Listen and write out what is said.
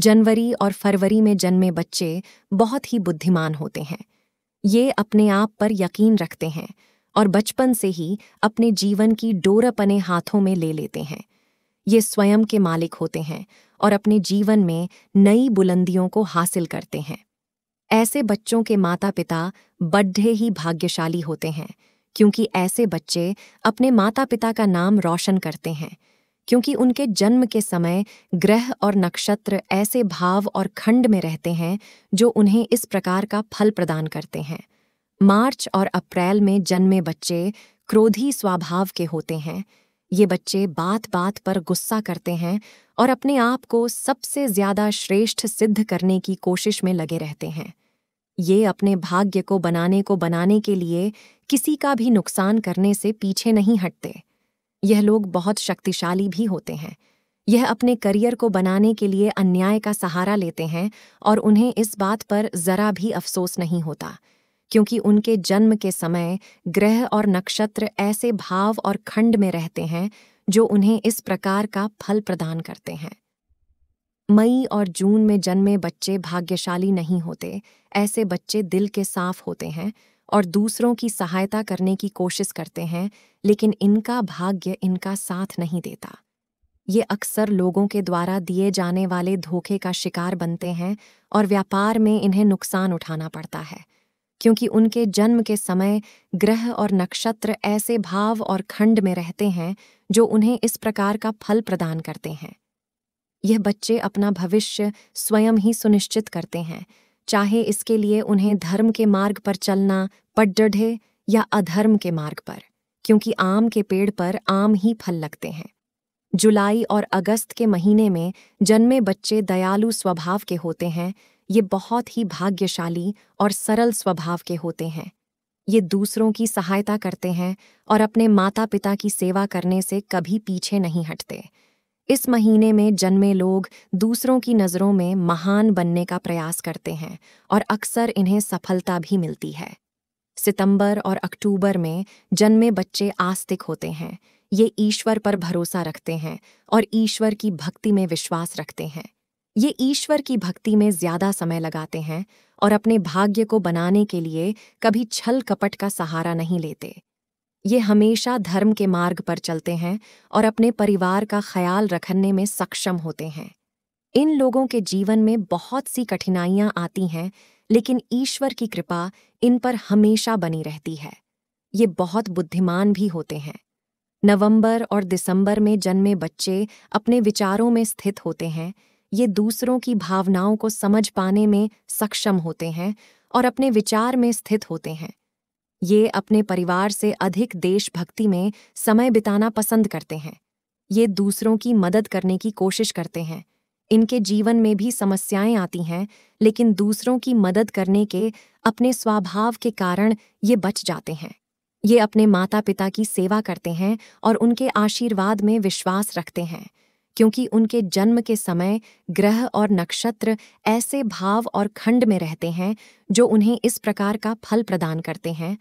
जनवरी और फरवरी में जन्मे बच्चे बहुत ही बुद्धिमान होते हैं। ये अपने आप पर यकीन रखते हैं और बचपन से ही अपने जीवन की डोर अपने हाथों में ले लेते हैं। ये स्वयं के मालिक होते हैं और अपने जीवन में नई बुलंदियों को हासिल करते हैं। ऐसे बच्चों के माता पिता बड्ढे ही भाग्यशाली होते हैं, क्योंकि ऐसे बच्चे अपने माता पिता का नाम रोशन करते हैं। क्योंकि उनके जन्म के समय ग्रह और नक्षत्र ऐसे भाव और खंड में रहते हैं, जो उन्हें इस प्रकार का फल प्रदान करते हैं। मार्च और अप्रैल में जन्मे बच्चे क्रोधी स्वभाव के होते हैं। ये बच्चे बात बात पर गुस्सा करते हैं और अपने आप को सबसे ज़्यादा श्रेष्ठ सिद्ध करने की कोशिश में लगे रहते हैं। ये अपने भाग्य को बनाने को बनाने के लिए किसी का भी नुकसान करने से पीछे नहीं हटते। यह लोग बहुत शक्तिशाली भी होते हैं। यह अपने करियर को बनाने के लिए अन्याय का सहारा लेते हैं और उन्हें इस बात पर जरा भी अफसोस नहीं होता, क्योंकि उनके जन्म के समय ग्रह और नक्षत्र ऐसे भाव और खंड में रहते हैं जो उन्हें इस प्रकार का फल प्रदान करते हैं। मई और जून में जन्मे बच्चे भाग्यशाली नहीं होते, ऐसे बच्चे दिल के साफ़ होते हैं और दूसरों की सहायता करने की कोशिश करते हैं, लेकिन इनका भाग्य इनका साथ नहीं देता। ये अक्सर लोगों के द्वारा दिए जाने वाले धोखे का शिकार बनते हैं और व्यापार में इन्हें नुकसान उठाना पड़ता है, क्योंकि उनके जन्म के समय ग्रह और नक्षत्र ऐसे भाव और खंड में रहते हैं जो उन्हें इस प्रकार का फल प्रदान करते हैं। यह बच्चे अपना भविष्य स्वयं ही सुनिश्चित करते हैं चाहे इसके लिए उन्हें धर्म के मार्ग पर चलना पड्डढ़े या अधर्म के मार्ग पर, क्योंकि आम के पेड़ पर आम ही फल लगते हैं। जुलाई और अगस्त के महीने में जन्मे बच्चे दयालु स्वभाव के होते हैं, ये बहुत ही भाग्यशाली और सरल स्वभाव के होते हैं। ये दूसरों की सहायता करते हैं और अपने माता पिता की सेवा करने से कभी पीछे नहीं हटते। इस महीने में जन्मे लोग दूसरों की नज़रों में महान बनने का प्रयास करते हैं और अक्सर इन्हें सफलता भी मिलती है। सितंबर और अक्टूबर में जन्मे बच्चे आस्तिक होते हैं। ये ईश्वर पर भरोसा रखते हैं और ईश्वर की भक्ति में विश्वास रखते हैं। ये ईश्वर की भक्ति में ज़्यादा समय लगाते हैं और अपने भाग्य को बनाने के लिए कभी छल कपट का सहारा नहीं लेते। ये हमेशा धर्म के मार्ग पर चलते हैं और अपने परिवार का ख्याल रखने में सक्षम होते हैं। इन लोगों के जीवन में बहुत सी कठिनाइयाँ आती हैं, लेकिन ईश्वर की कृपा इन पर हमेशा बनी रहती है। ये बहुत बुद्धिमान भी होते हैं। नवंबर और दिसंबर में जन्मे बच्चे अपने विचारों में स्थित होते हैं। ये दूसरों की भावनाओं को समझ पाने में सक्षम होते हैं और अपने विचार में स्थित होते हैं। ये अपने परिवार से अधिक देशभक्ति में समय बिताना पसंद करते हैं। ये दूसरों की मदद करने की कोशिश करते हैं। इनके जीवन में भी समस्याएँ आती हैं, लेकिन दूसरों की मदद करने के अपने स्वभाव के कारण ये बच जाते हैं। ये अपने माता पिता की सेवा करते हैं और उनके आशीर्वाद में विश्वास रखते हैं। क्योंकि उनके जन्म के समय ग्रह और नक्षत्र ऐसे भाव और खंड में रहते हैं जो उन्हें इस प्रकार का फल प्रदान करते हैं।